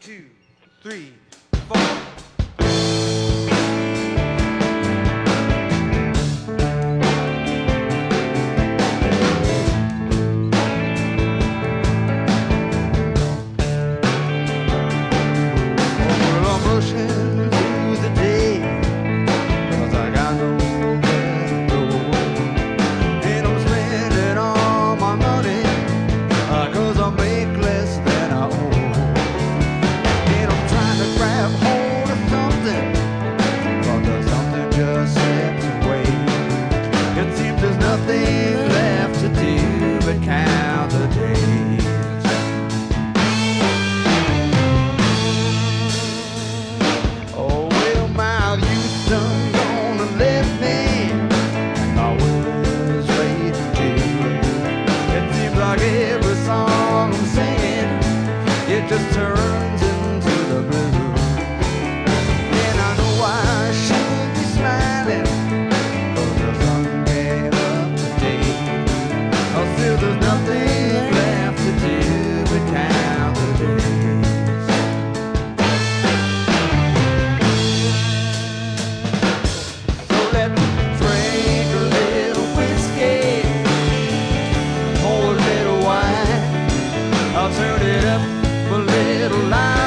two, three, four. Well, just turns little light.